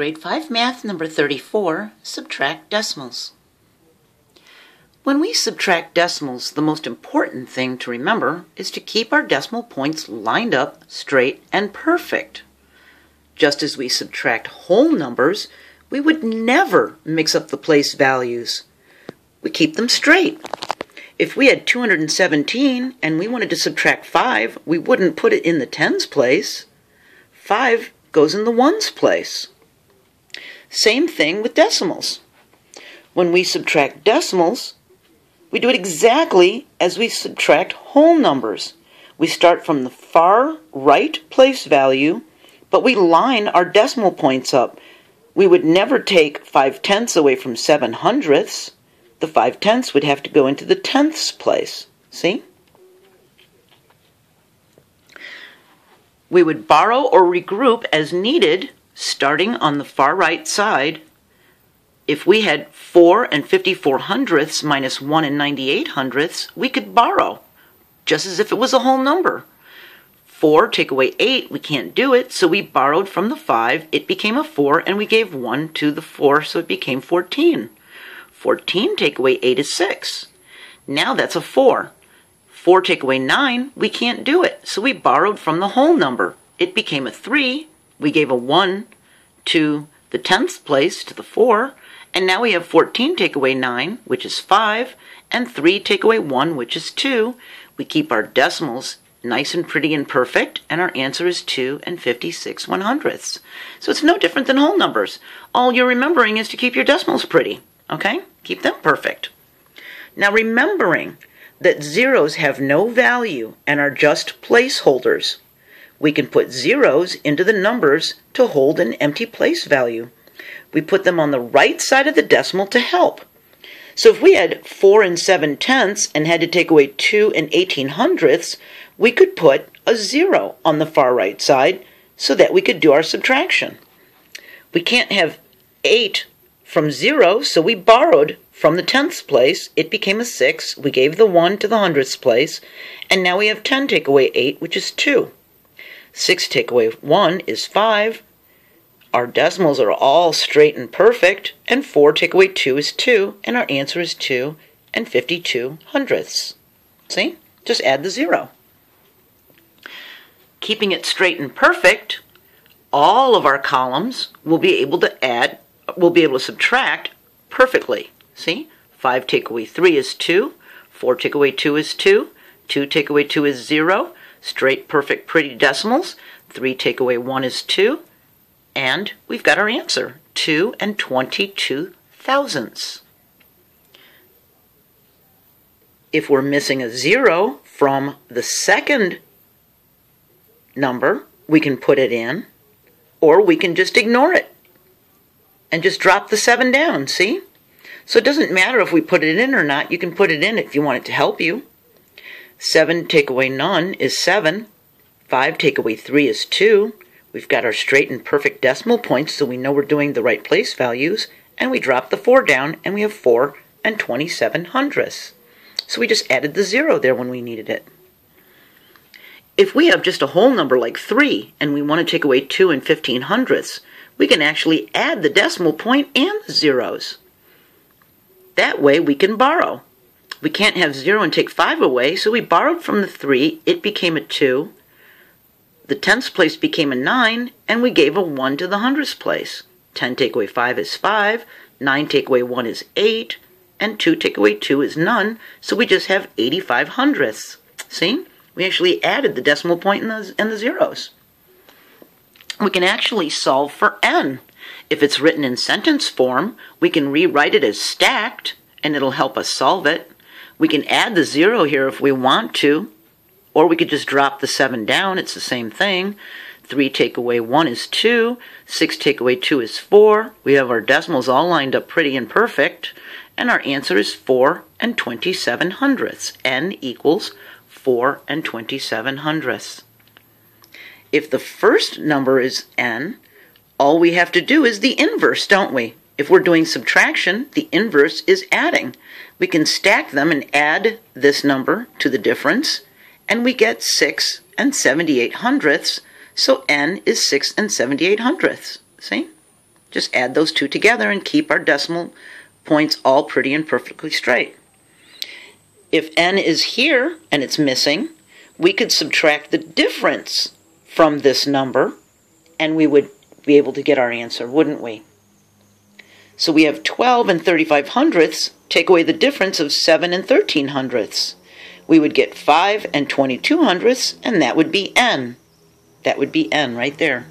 Grade 5 Math number 34, Subtract Decimals. When we subtract decimals, the most important thing to remember is to keep our decimal points lined up, straight, and perfect. Just as we subtract whole numbers, we would never mix up the place values. We keep them straight. If we had 217 and we wanted to subtract 5, we wouldn't put it in the tens place. 5 goes in the ones place. Same thing with decimals. When we subtract decimals, we do it exactly as we subtract whole numbers. We start from the far right place value, but we line our decimal points up. We would never take 5 tenths away from 7 hundredths. The 5 tenths would have to go into the tenths place. See? We would borrow or regroup as needed starting on the far right side, if we had 4 and 54 hundredths minus 1 and 98 hundredths, we could borrow, just as if it was a whole number. 4 take away 8, we can't do it, so we borrowed from the 5, it became a 4, and we gave 1 to the 4, so it became 14. 14 take away 8 is 6. Now that's a 4. 4 take away 9, we can't do it, so we borrowed from the whole number. It became a 3, we gave a 1 to the tenths place, to the 4, and now we have 14 take away 9, which is 5, and 3 take away 1, which is 2. We keep our decimals nice and pretty and perfect, and our answer is 2 and 56 one hundredths. So it's no different than whole numbers. All you're remembering is to keep your decimals pretty, okay? Keep them perfect. Now remembering that zeros have no value and are just placeholders, we can put zeros into the numbers to hold an empty place value. We put them on the right side of the decimal to help. So if we had 4 and 7 tenths and had to take away 2 and 18 hundredths, we could put a 0 on the far right side so that we could do our subtraction. We can't have 8 from 0, so we borrowed from the tenths place. It became a 6. We gave the 1 to the hundredths place, and now we have 10 take away 8, which is 2. 6 take away 1 is 5. Our decimals are all straight and perfect. And 4 take away 2 is 2. And our answer is 2 and 52 hundredths. See? Just add the 0. Keeping it straight and perfect, all of our columns will be able to add, will be able to subtract perfectly. See? 5 take away 3 is 2. 4 take away 2 is 2. 2 take away 2 is 0 straight, perfect, pretty decimals. 3 take away 1 is 2. And we've got our answer, 2 and 22 thousandths. If we're missing a 0 from the second number, we can put it in, or we can just ignore it and just drop the 7 down, see? So it doesn't matter if we put it in or not. You can put it in if you want it to help you. 7 take away none is 7. 5 take away 3 is 2. We've got our straight and perfect decimal points so we know we're doing the right place values. And we drop the 4 down and we have 4 and 27 hundredths. So we just added the 0 there when we needed it. If we have just a whole number like 3 and we want to take away 2 and 15 hundredths, we can actually add the decimal point and the zeros. That way we can borrow. We can't have 0 and take 5 away, so we borrowed from the 3. It became a 2. The tenths place became a 9, and we gave a 1 to the hundredths place. 10 take away 5 is 5, 9 take away 1 is 8, and 2 take away 2 is none, so we just have 85 hundredths. See? We actually added the decimal point and the, and the zeros. We can actually solve for n. If it's written in sentence form, we can rewrite it as stacked, and it'll help us solve it. We can add the zero here if we want to, or we could just drop the seven down. It's the same thing. 3 take away 1 is 2. 6 take away 2 is 4. We have our decimals all lined up pretty and perfect. And our answer is 4 and 27 hundredths. n equals 4 and 27 hundredths. If the first number is n, all we have to do is the inverse, don't we? If we're doing subtraction, the inverse is adding. We can stack them and add this number to the difference, and we get 6 and 78 hundredths, so n is 6 and 78 hundredths. See? Just add those two together and keep our decimal points all pretty and perfectly straight. If n is here and it's missing, we could subtract the difference from this number and we would be able to get our answer, wouldn't we? So we have 12 and 35 hundredths, take away the difference of 7 and 13 hundredths. We would get 5 and 22 hundredths, and that would be n. That would be n right there.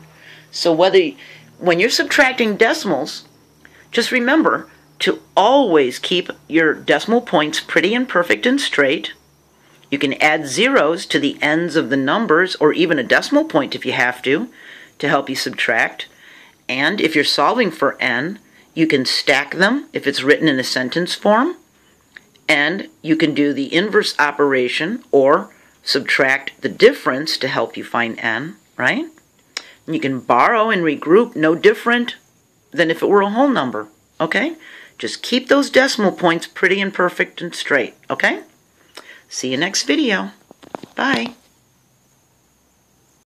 So whether when you're subtracting decimals, just remember to always keep your decimal points pretty and perfect and straight. You can add zeros to the ends of the numbers or even a decimal point if you have to to help you subtract. And if you're solving for n, you can stack them if it's written in a sentence form. And you can do the inverse operation or subtract the difference to help you find n, right? And you can borrow and regroup no different than if it were a whole number, okay? Just keep those decimal points pretty and perfect and straight, okay? See you next video. Bye.